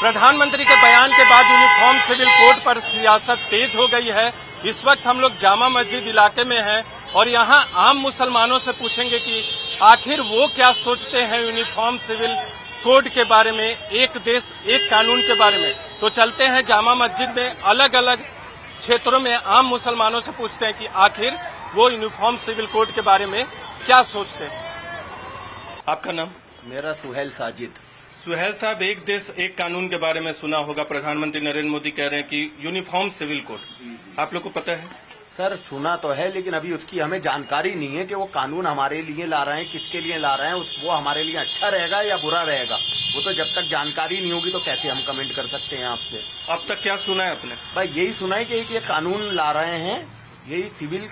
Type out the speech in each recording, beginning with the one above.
प्रधानमंत्री के बयान के बाद यूनिफॉर्म सिविल कोड पर सियासत तेज हो गई है। इस वक्त हम लोग जामा मस्जिद इलाके में हैं और यहाँ आम मुसलमानों से पूछेंगे कि आखिर वो क्या सोचते हैं यूनिफॉर्म सिविल कोड के बारे में, एक देश, एक कानून के बारे में। तो चलते हैं जामा मस्जिद में। अलग अलग क्षेत्रों में आम मुसलमानों से पूछते हैं कि आखिर वो यूनिफॉर्म सिविल कोड के बारे में क्या सोचते हैं। आपका नाम? मेरा सुहेल साजिद। सुहेल साहब एक देश एक कानून के बारे में सुना होगा। प्रधानमंत्री नरेंद्र मोदी कह रहे हैं कि यूनिफॉर्म सिविल कोड। आप लोग को पता है? सर सुना तो है लेकिन अभी उसकी हमें जानकारी नहीं है कि वो कानून हमारे लिए ला रहे हैं किसके लिए ला रहे हैं उस वो हमारे लिए अच्छा रहेगा या बुरा रहेगा? वो तो जब तक जानकारी नहीं होगी तो कैसे हम कमेंट कर सकते हैं आपसे? अब तक क्या सुना है आपने? भाई यही सुना है कि एक ये कानून ला रहे हैं यही सिविल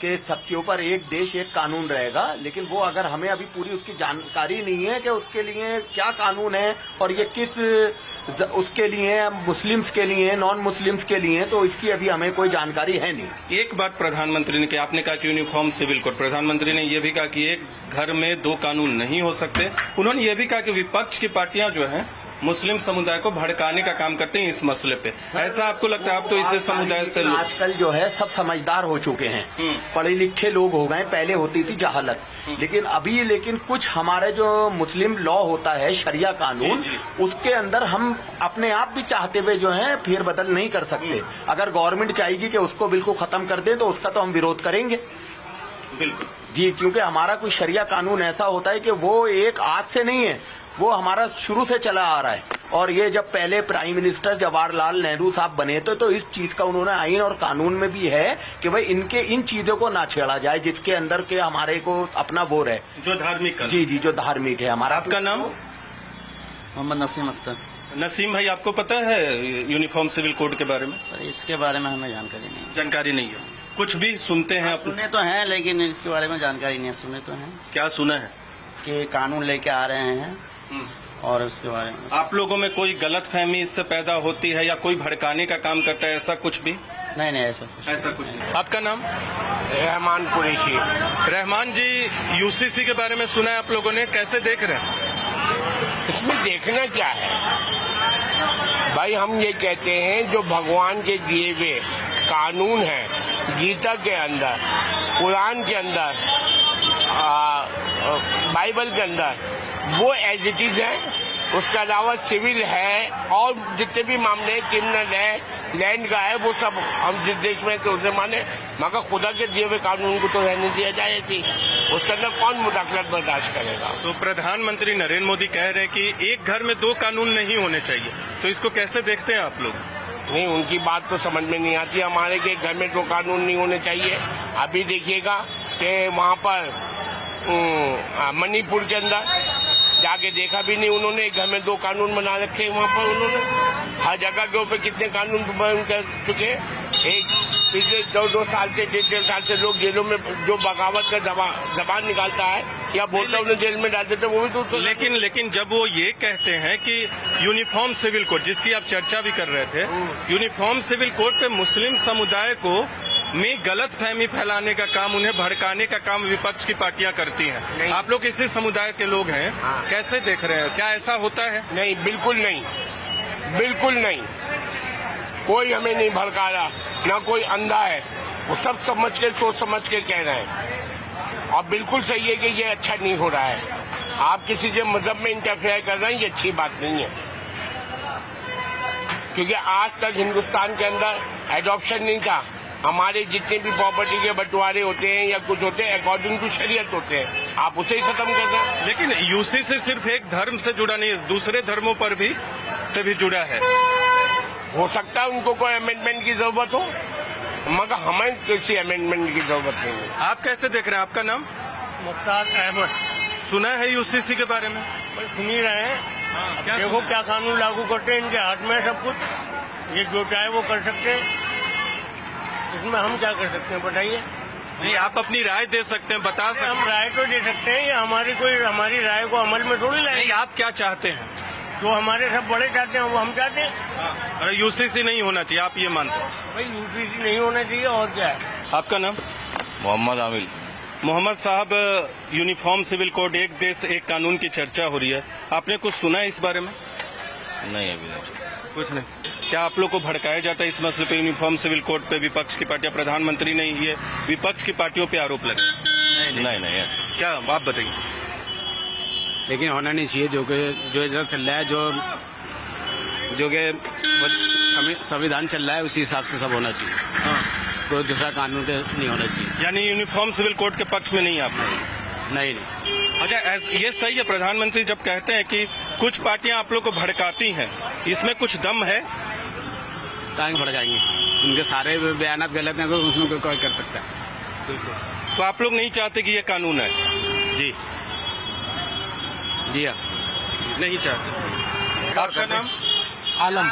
के सबके ऊपर एक देश, एक कानून रहेगा, लेकिन वो अगर हमें अभी पूरी उसकी जानकारी नहीं है कि उसके लिए क्या कानून है और ये किस उसके लिए मुस्लिम्स के लिए नॉन मुस्लिम्स के लिए तो इसकी अभी हमें कोई जानकारी है नहीं। एक बात प्रधानमंत्री ने की आपने कहा कि यूनिफॉर्म सिविल कोड। प्रधानमंत्री ने यह भी कहा कि एक घर में दो कानून नहीं हो सकते। उन्होंने ये भी कहा कि विपक्ष की पार्टियाँ जो हैं मुस्लिम समुदाय को भड़काने का काम करते हैं इस मसले पे। ऐसा आपको लगता है? आप तो इसे समुदाय से आजकल जो है सब समझदार हो चुके हैं। पढ़े लिखे लोग हो गए पहले होती थी जहालत। लेकिन अभी लेकिन कुछ हमारे जो मुस्लिम लॉ होता है शरिया कानून उसके अंदर हम अपने आप भी चाहते हुए जो है फेर बदल नहीं कर सकते। अगर गवर्नमेंट चाहेगी कि उसको बिल्कुल खत्म कर दे तो उसका तो हम विरोध करेंगे। बिल्कुल। जी क्योंकि हमारा कोई शरिया कानून ऐसा होता है कि वो एक आज से नहीं है। वो हमारा शुरू से चला आ रहा है। और ये जब पहले प्राइम मिनिस्टर जवाहरलाल नेहरू साहब बने थे तो इस चीज़ का उन्होंने आइन और कानून में भी है कि भाई इनके इन चीज़ों को ना छेड़ा जाए जिसके अंदर के हमारे को अपना वो रहे। जो धार्मिक। जी जी जो धार्मिक है हमारा। आपका नाम? मोहम्मद नसीम अख्तर। नसीम भाई आपको पता है यूनिफॉर्म सिविल कोड के बारे में? सर इसके बारे में हमें जानकारी नहीं है। जानकारी नहीं है। कुछ भी सुनते हैं अपने सुने तो हैं लेकिन इसके बारे में जानकारी नहीं है। सुने तो हैं। क्या सुना है? कि कानून लेके आ रहे हैं। और उसके बारे में। आप लोगों में कोई गलत फहमी इससे पैदा होती है या कोई भड़काने का काम करता है ऐसा कुछ भी? नहीं नहीं ऐसा कुछ ऐसा कुछ नहीं। आपका नाम? रहमान कुरैशी। रहमान जी यूसीसी के बारे में सुना है आप लोगों ने कैसे देख रहे हैं? इसमें देखना क्या है? भाई हम ये कहते हैं जो भगवान के दिए हुए कानून है गीता के अंदर कुरान के अंदर आ, बाइबल के अंदर वो एज इट इज़ है उसके अलावा सिविल है और जितने भी मामले क्रिमिनल है लैंड का है वो सब हम जिस देश में थे उसे माने। मगर खुदा के दिए हुए कानून को तो रहने दिया जाए थी उसके अंदर कौन मुदाखलत बर्दाश्त करेगा? तो प्रधानमंत्री नरेंद्र मोदी कह रहे हैं कि एक घर में दो कानून नहीं होने चाहिए। तो इसको कैसे देखते हैं आप लोग? नहीं उनकी बात तो समझ में नहीं आती हमारे के घर में तो कानून नहीं होने चाहिए। अभी देखिएगा कि वहाँ पर मणिपुर के अंदर जाके देखा भी नहीं उन्होंने। घर में दो कानून बना रखे वहाँ पर उन्होंने। हर जगह के ऊपर कितने कानून बन कर चुके। एक पिछले दो दो साल से डेढ़ डेढ़ साल से लोग जेलों में जो बगावत का जबान निकालता है या बोलता उन्हें जेल में डाल देते वो भी तो लेकिन लेकिन जब वो ये कहते हैं कि यूनिफॉर्म सिविल कोड जिसकी आप चर्चा भी कर रहे थे यूनिफॉर्म सिविल कोड पे मुस्लिम समुदाय को में गलत फहमी फैलाने का काम उन्हें भड़काने का काम विपक्ष की पार्टियाँ करती हैं। आप लोग इसी समुदाय के लोग हैं। हाँ। कैसे देख रहे हैं? क्या ऐसा होता है? नहीं बिल्कुल नहीं। बिल्कुल नहीं। कोई हमें नहीं भड़का रहा न कोई अंधा है। वो सब समझ के सोच समझ के कह रहे हैं। और बिल्कुल सही है कि ये अच्छा नहीं हो रहा है। आप किसी के मज़हब में इंटरफेयर कर रहे हैं ये अच्छी बात नहीं है। क्योंकि आज तक हिंदुस्तान के अंदर एडॉप्शन नहीं था। हमारे जितने भी प्रॉपर्टी के बंटवारे होते हैं या कुछ होते हैं अकॉर्डिंग टू शरीयत होते हैं आप उसे ही खत्म कर हैं लेकिन यूसी से सिर्फ़ एक धर्म से जुड़ा नहीं है दूसरे धर्मों पर भी से भी जुड़ा है। हो सकता है उनको कोई अमेंडमेंट की ज़रूरत हो मगर हमें किसी अमेंडमेंट की ज़रूरत नहीं है। आप कैसे देख रहे हैं? आपका नाम? मुख्तार अहमद। सुना है यूसीसी के बारे में? सुन ही रहे हैं। क्या देखो क्या कानून लागू करते हैं इनके हाथ में सब कुछ। ये जो चाहे वो कर सकते हैं। इसमें हम क्या कर सकते हैं बताइए। नहीं आप अपनी राय दे सकते हैं बता सकते हम राय तो दे सकते हैं ये हमारी कोई हमारी राय को अमल में थोड़ी नहीं लाएँगे आप क्या चाहते हैं? जो हमारे सब बड़े चाहते हैं वो हम चाहते हैं। अरे यूसीसी नहीं होना चाहिए आप ये मानते हैं भाई यूपीसी नहीं होना चाहिए और क्या है? आपका नाम? मोहम्मद आमिल। मोहम्मद साहब यूनिफॉर्म सिविल कोड एक देश एक कानून की चर्चा हो रही है। आपने कुछ सुना है इस बारे में? नहीं अभी नहीं कुछ नहीं। क्या आप लोग को भड़काया जाता है इस मसले पे यूनिफॉर्म सिविल कोड पे विपक्ष की पार्टियाँ? प्रधानमंत्री ने ये विपक्ष की पार्टियों पे आरोप लगे नहीं नहीं। ऐसा। क्या आप बताइए। लेकिन होना नहीं चाहिए जो कि जो इधर चल रहा है जो जो कि संविधान चल रहा है उसी हिसाब से सब होना चाहिए। हाँ। कोई दूसरा कानून तो नहीं होना चाहिए। यानी यूनिफॉर्म सिविल कोड के पक्ष में नहीं आप नहीं नहीं। अच्छा ये सही है प्रधानमंत्री जब कहते हैं कि कुछ पार्टियाँ आप लोग को भड़काती हैं। इसमें कुछ दम है? टांग भड़ जाएँगे उनके सारे बयान गलत हैं तो उसमें कोई- कोई कर सकता है। तो आप लोग नहीं चाहते कि ये कानून है जी। जी हाँ। नहीं चाहते। आपका नाम? Alam.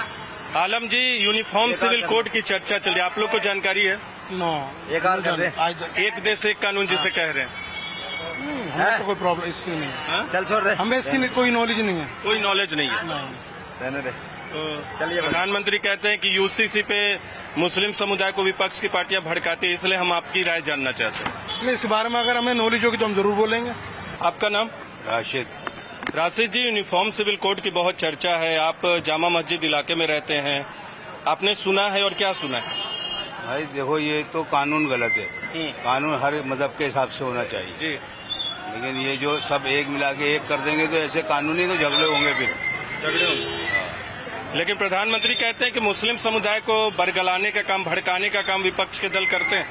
Alam ji uniform civil code की चर्चा चल रही है। आप लोग को जानकारी है? नो। एक और कर दे। आज एक देश एक कानून जिसे कह रहे हैं। हमें तो कोई प्रॉब्लम इसकी नहीं। है। चल छोड़ दे। हमें इसकी कोई नॉलेज नहीं है। कोई नॉलेज नहीं है। रहने दे। तो चलिए प्रधानमंत्री कहते हैं कि यूसीसी पे मुस्लिम समुदाय को विपक्ष की पार्टियाँ भड़काती है इसलिए हम आपकी राय जानना चाहते हैं। इसलिए इस बारे में अगर हमें नॉलेज होगी तो हम ज़रूर बोलेंगे। आपका नाम? Rashid. Rashid ji uniform civil code की बहुत चर्चा है। आप जामा मस्जिद इलाके में रहते हैं। आपने सुना है और क्या सुना है? भाई देखो ये तो कानून गलत है। हम्म। कानून हर मज़हब के हिसाब से होना चाहिए। जी। लेकिन ये जो सब एक मिला के एक कर देंगे तो ऐसे कानूनी तो झगड़े होंगे फिर। झगड़े होंगे। लेकिन प्रधानमंत्री कहते हैं कि मुस्लिम समुदाय को बरगलाने का काम भड़काने का काम विपक्ष के दल करते हैं।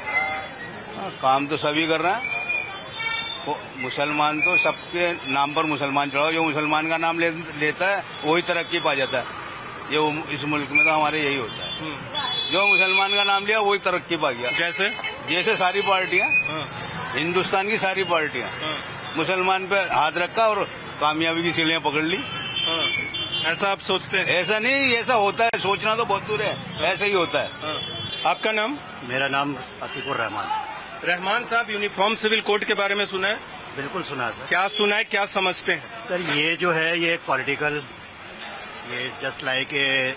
हाँ, काम तो सभी कर रहे हैं। वो मुसलमान तो सबके नाम पर मुसलमान चढ़ाओ जो मुसलमान का नाम ले, लेता है वही तरक्की पा जाता है। ये इस मुल्क में तो हमारे यही होता है। जो मुसलमान का नाम लिया वही तरक्की पा गया। जैसे? जैसे सारी पार्टियाँ। हाँ, हिंदुस्तान की सारी पार्टियाँ। हाँ, मुसलमान पे हाथ रखा और कामयाबी की सीढ़ियाँ पकड़ ली। हाँ। ऐसा आप सोचते हैं? ऐसा नहीं ऐसा होता है सोचना तो बहुत दूर है। ऐसा ही होता है। हाँ। आपका नाम? मेरा नाम अतीकुर रहमान। रहमान साहब यूनिफॉर्म सिविल कोड के बारे में सुना है? बिल्कुल सुना सर। क्या सुना है क्या समझते हैं? सर ये जो है ये एक पॉलिटिकल ये जस्ट लाइक ए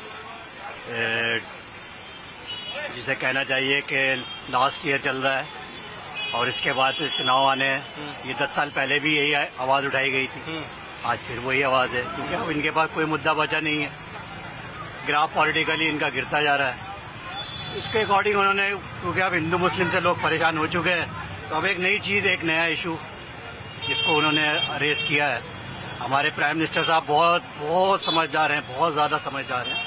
जिसे कहना चाहिए कि लास्ट ईयर चल रहा है। और इसके बाद चुनाव आने हैं ये दस साल पहले भी यही आवाज़ उठाई गई थी। आज फिर वही आवाज़ है क्योंकि अब इनके पास कोई मुद्दा बचा नहीं है। ग्राफ पॉलिटिकली इनका गिरता जा रहा है। उसके अकॉर्डिंग उन्होंने क्योंकि अब हिंदू मुस्लिम से लोग परेशान हो चुके हैं तो अब एक नई चीज़ एक नया इशू जिसको उन्होंने अरेज किया है। हमारे प्राइम मिनिस्टर साहब बहुत बहुत समझदार हैं बहुत ज़्यादा समझदार हैं।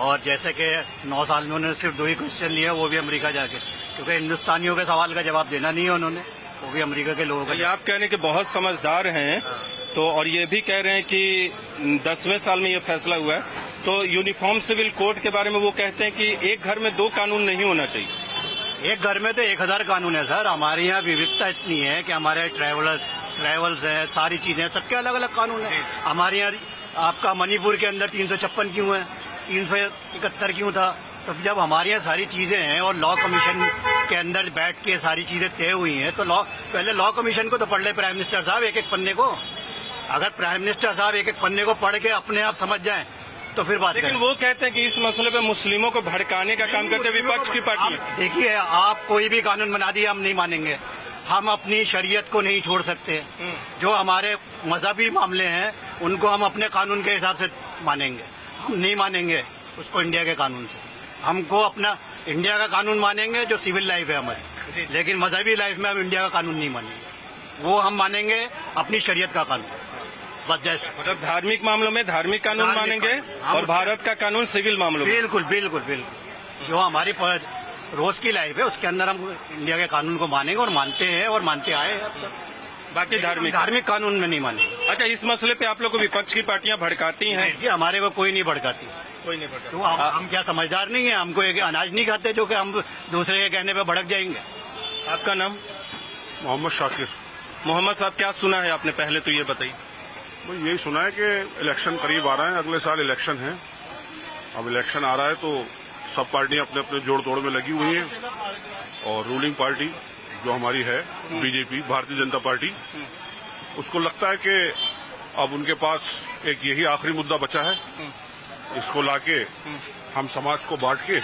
और जैसे कि नौ साल में उन्होंने सिर्फ़ दो ही क्वेश्चन लिए वो भी अमेरिका जाके। क्योंकि हिंदुस्तानियों के सवाल का जवाब देना नहीं है उन्होंने। वो भी अमेरिका के लोगों का ये आप कह रहे हैं कि बहुत समझदार हैं तो और ये भी कह रहे हैं कि दसवें साल में ये फैसला हुआ है तो यूनिफॉर्म सिविल कोड के बारे में वो कहते हैं कि एक घर में दो कानून नहीं होना चाहिए। एक घर में तो एक हज़ार कानून है सर। हमारे यहाँ विविधता इतनी है कि हमारे ट्रैवलर्स ट्रैवल्स है सारी चीज़ें सबके अलग अलग कानून है। हमारे यहाँ आपका मणिपुर के अंदर तीन सौ छप्पन क्यों है? तीन सौ इकहत्तर क्यों था? तो जब हमारे यहाँ सारी चीज़ें हैं और लॉ कमीशन के अंदर बैठ के सारी चीज़ें तय हुई हैं तो लॉ पहले लॉ कमीशन को तो पढ़ ले प्राइम मिनिस्टर साहब एक एक पन्ने को। अगर प्राइम मिनिस्टर साहब एक एक पन्ने को पढ़ के अपने आप समझ जाएँ तो फिर बात लेकिन वो कहते हैं कि इस मसले पे मुस्लिमों को भड़काने का काम करते विपक्ष की पार्टी देखिए आप कोई भी कानून बना दिए हम नहीं मानेंगे। हम अपनी शरीयत को नहीं छोड़ सकते। जो हमारे मजहबी मामले हैं उनको हम अपने कानून के हिसाब से मानेंगे। हम नहीं मानेंगे उसको इंडिया के कानून से। हमको अपना इंडिया का कानून मानेंगे जो सिविल लाइफ है हमारी। लेकिन मजहबी लाइफ में हम इंडिया का कानून नहीं मानेंगे। वो हम मानेंगे अपनी शरीयत का कानून। बस जैसे। मतलब धार्मिक मामलों में धार्मिक कानून धार्मिक मानेंगे और भारत का कानून सिविल मामलों में। बिल्कुल बिल्कुल बिल्कुल। जो हमारी रोज की लाइफ है उसके अंदर हम इंडिया के कानून को मानेंगे और मानते हैं और मानते आए हैं। बाकी धार्मिक। धार्मिक कानून में नहीं मानेंगे। अच्छा इस मसले पे आप लोग को विपक्ष की पार्टियाँ भड़काती हैं। हमारे को कोई नहीं भड़काती। कोई नहीं भड़का तो हम, हम क्या समझदार नहीं है? हमको एक अनाज नहीं खाते जो कि हम दूसरे के कहने पे भड़क जाएँगे। आपका नाम? मोहम्मद शाकिर। मोहम्मद साहब क्या सुना है आपने? पहले तो ये बताइए। भाई यही सुना है कि इलेक्शन करीब आ रहा है अगले साल इलेक्शन है। अब इलेक्शन आ रहा है तो सब पार्टियाँ अपने अपने जोड़ तोड़ में लगी हुई हैं। और रूलिंग पार्टी जो हमारी है बीजेपी भारतीय जनता पार्टी उसको लगता है कि अब उनके पास एक यही आखिरी मुद्दा बचा है। इसको लाके हम समाज को बांट के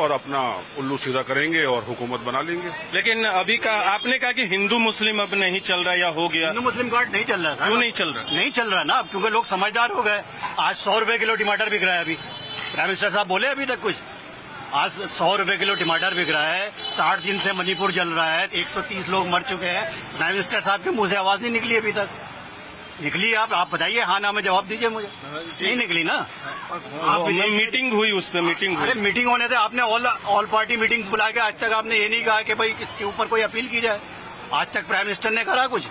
और अपना उल्लू सीधा करेंगे और हुकूमत बना लेंगे। लेकिन अभी का आपने कहा कि हिंदू मुस्लिम अब नहीं चल रहा या हो गया। हिंदू मुस्लिम कार्ड नहीं चल रहा था क्यों नहीं चल रहा? नहीं चल रहा ना अब क्योंकि लोग समझदार हो गए। आज सौ रुपए किलो टमाटर बिक रहा है अभी। प्राइम मिनिस्टर साहब बोले अभी तक कुछ। आज सौ रुपए किलो टमाटर बिक रहा है साठ दिन से मणिपुर जल रहा है 130 लोग मर चुके हैं। प्राइम मिनिस्टर साहब के मुँह से आवाज़ नहीं निकली अभी तक। निकली आप आप बताइए हाँ ना में जवाब दीजिए मुझे। नहीं निकली ना? आप वो मीटिंग हुई उस पर मीटिंग अरे हुई मीटिंग होने से आपने ऑल ऑल पार्टी मीटिंग्स बुला के आज तक आपने ये नहीं कहा कि भाई इसके ऊपर कोई अपील की जाए। आज तक प्राइम मिनिस्टर ने करा कुछ?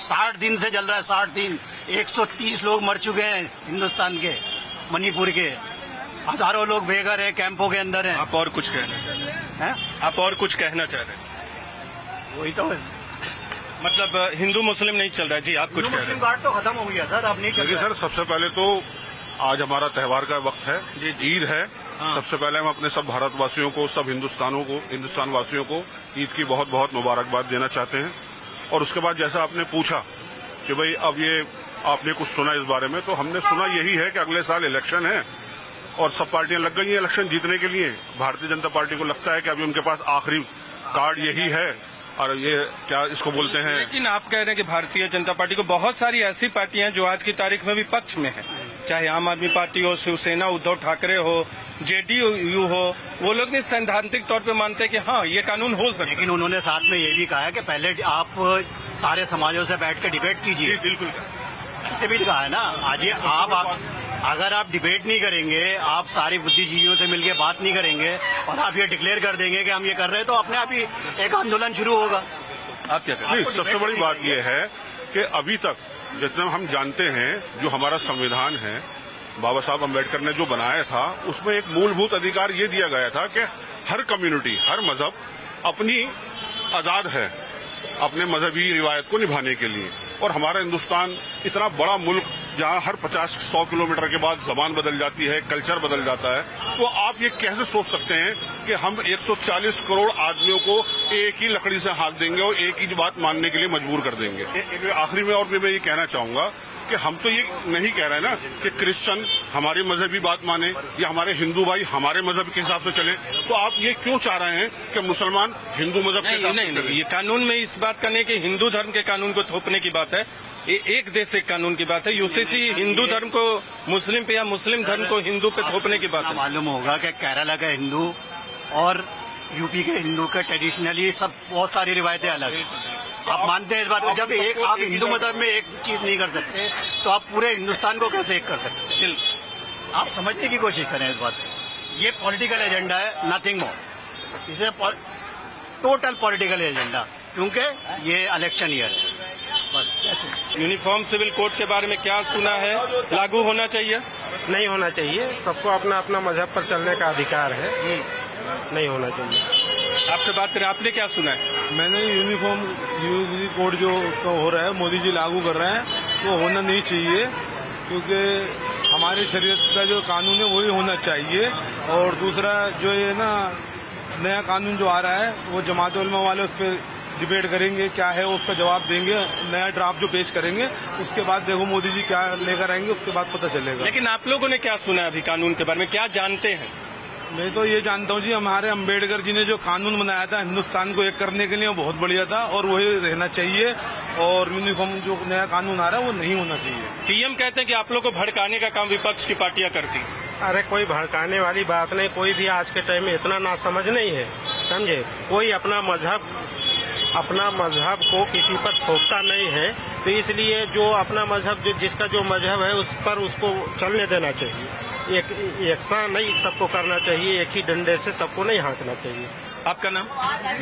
साठ दिन से जल रहा है साठ दिन। 130 लोग मर चुके हैं हिंदुस्तान के मणिपुर के। हज़ारों लोग बेघर हैं कैंपों के अंदर हैं। आप और कुछ कहना चाह रहे हैं? हैं? आप और कुछ कहना चाह रहे हैं? वही तो। मतलब हिंदू मुस्लिम नहीं चल रहा है। जी आप कुछ कह रहे हैं। कार्ड तो खत्म हो गया सर अब नहीं देखिए सर सबसे पहले तो आज हमारा त्यौहार का वक्त है ईद है। हाँ। सबसे पहले हम अपने सब भारतवासियों को सब हिंदुस्तानों को हिंदुस्तान वासियों को ईद की बहुत बहुत मुबारकबाद देना चाहते हैं। और उसके बाद जैसा आपने पूछा कि भाई अब ये आपने कुछ सुना इस बारे में तो हमने सुना यही है कि अगले साल इलेक्शन है और सब पार्टियाँ लग गई हैं इलेक्शन जीतने के लिए। भारतीय जनता पार्टी को लगता है कि अभी उनके पास आखिरी कार्ड यही है। और ये क्या इसको बोलते हैं? लेकिन आप कह रहे हैं कि भारतीय जनता पार्टी को बहुत सारी ऐसी पार्टियाँ हैं जो आज की तारीख में विपक्ष में है। चाहे आम आदमी पार्टी हो शिवसेना उद्धव ठाकरे हो जेडीयू हो वो लोग भी सैद्धांतिक तौर पे मानते हैं कि हाँ ये कानून हो सकता लेकिन उन्होंने साथ में ये भी कहा है कि पहले आप सारे समाजों से बैठ के डिबेट कीजिए। बिल्कुल। ऐसे भी कहा है ना आज ये आप, आप अगर आप डिबेट नहीं करेंगे आप सारे बुद्धिजीवियों से मिलकर बात नहीं करेंगे और आप ये डिक्लेयर कर देंगे कि हम ये कर रहे हैं तो अपने आप ही एक आंदोलन शुरू होगा। आप क्या कह नहीं सबसे बड़ी बात यह है कि अभी तक जितना हम जानते हैं जो हमारा संविधान है बाबा साहब अंबेडकर ने जो बनाया था उसमें एक मूलभूत अधिकार ये दिया गया था कि हर कम्युनिटी हर मज़हब अपनी आज़ाद है अपने मजहबी रिवायत को निभाने के लिए। और हमारा हिंदुस्तान इतना बड़ा मुल्क जहाँ हर 50-100 किलोमीटर के बाद जबान बदल जाती है कल्चर बदल जाता है तो आप ये कैसे सोच सकते हैं कि हम 140 करोड़ आदमियों को एक ही लकड़ी से हाथ देंगे और एक ही बात मानने के लिए मजबूर कर देंगे? आखिरी में और भी मैं ये कहना चाहूँगा कि हम तो ये नहीं कह रहे हैं ना कि क्रिश्चियन हमारी मजहबी बात माने या हमारे हिंदू भाई हमारे मज़हब के हिसाब से चले तो आप ये क्यों चाह रहे हैं कि मुसलमान हिंदू मज़हब के नहीं हिसाब नहीं नहीं ये कानून में इस बात का नहीं कि हिंदू धर्म के कानून को थोपने की बात है। ये एक देश एक कानून की बात है। यूसीसी हिंदू धर्म को मुस्लिम पे या मुस्लिम धर्म को हिंदू पे थोपने की बात है। मालूम होगा कि केरला के हिंदू और यूपी के हिंदू के ट्रेडिशनली सब बहुत सारी रिवायतें अलग हैं। आप मानते हैं इस बात को जब एक आप हिंदू मज़हब में एक चीज़ नहीं कर सकते तो आप पूरे हिंदुस्तान को कैसे एक कर सकते हैं? आप समझने की कोशिश करें इस बात ये पॉलिटिकल एजेंडा है नथिंग मोर इसे टोटल पॉलिटिकल एजेंडा क्योंकि ये इलेक्शन ईयर है। बस कैसे? यूनिफॉर्म सिविल कोड के बारे में क्या सुना है? लागू होना चाहिए? नहीं होना चाहिए। सबको अपना अपना मज़हब पर चलने का अधिकार है। नहीं होना चाहिए। आपसे बात करें आपने क्या सुना है? मैंने यूनिफॉर्म यूनिवर्सिटी कोड जो उसका हो रहा है मोदी जी लागू कर रहे हैं वो होना नहीं चाहिए क्योंकि हमारे शरीर का जो कानून है वही होना चाहिए। और दूसरा जो ये ना नया कानून जो आ रहा है वो जमात उलमा वाले उस पर डिबेट करेंगे क्या है उसका जवाब देंगे नया ड्राफ्ट जो पेश करेंगे उसके बाद देखो मोदी जी क्या लेकर आएँगे उसके बाद पता चलेगा। लेकिन आप लोगों ने क्या सुना है अभी कानून के बारे में? क्या जानते हैं? मैं तो ये जानता हूँ जी हमारे अंबेडकर जी ने जो कानून बनाया था हिंदुस्तान को एक करने के लिए वो बहुत बढ़िया था और वही रहना चाहिए और यूनिफॉर्म जो नया कानून आ रहा है वो नहीं होना चाहिए। पीएम कहते हैं कि आप लोग को भड़काने का काम विपक्ष की पार्टियाँ करती अरे कोई भड़काने वाली बात नहीं कोई भी आज के टाइम में इतना ना समझ नहीं है समझे? कोई अपना मज़हब अपना मज़हब को किसी पर थोपता नहीं है तो इसलिए जो अपना मज़हब जो जिसका जो मज़हब है उस पर उसको चलने देना चाहिए। एक एक सा नहीं सबको करना चाहिए एक ही डंडे से सबको नहीं हाँकना चाहिए। आपका नाम?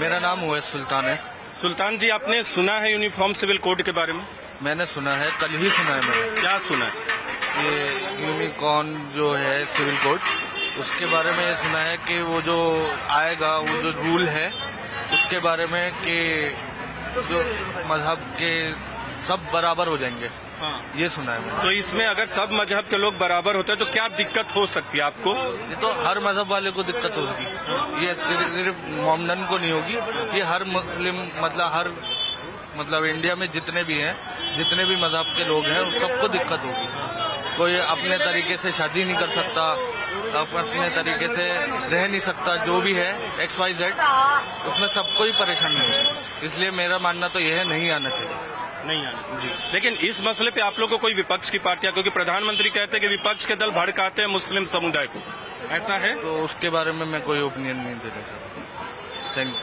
मेरा नाम उवैस सुल्तान है। सुल्तान जी आपने सुना है यूनिफॉर्म सिविल कोड के बारे में? मैंने सुना है कल ही सुना है मैंने। क्या सुना है? ये यूनिकॉर्न जो है सिविल कोड उसके बारे में ये सुना है कि वो जो आएगा वो जो रूल है उसके बारे में कि जो मज़हब के सब बराबर हो जाएँगे। हाँ। ये सुना है मैंने। तो इसमें अगर सब मज़हब के लोग बराबर होते हैं तो क्या दिक्कत हो सकती है आपको? ये तो हर मज़हब वाले को दिक्कत होगी। ये सिर्फ़ सिर्फ़ मोमडन को नहीं होगी। ये हर मुस्लिम मतलब हर मतलब इंडिया में जितने भी हैं जितने भी मज़हब के लोग हैं उन सबको दिक्कत होगी। कोई अपने तरीके से शादी नहीं कर सकता अपने तरीके से रह नहीं सकता जो भी है एक्स वाई जेड उसमें सबको ही नहीं है। इसलिए मेरा मानना तो यह है नहीं आना चाहिए। नहीं आना जी। लेकिन इस मसले पे आप लोगों को कोई विपक्ष की पार्टियाँ क्योंकि प्रधानमंत्री कहते हैं कि विपक्ष के दल भड़काते हैं मुस्लिम समुदाय को। ऐसा है? तो उसके बारे में मैं कोई ओपिनियन नहीं देना चाहता। Thank you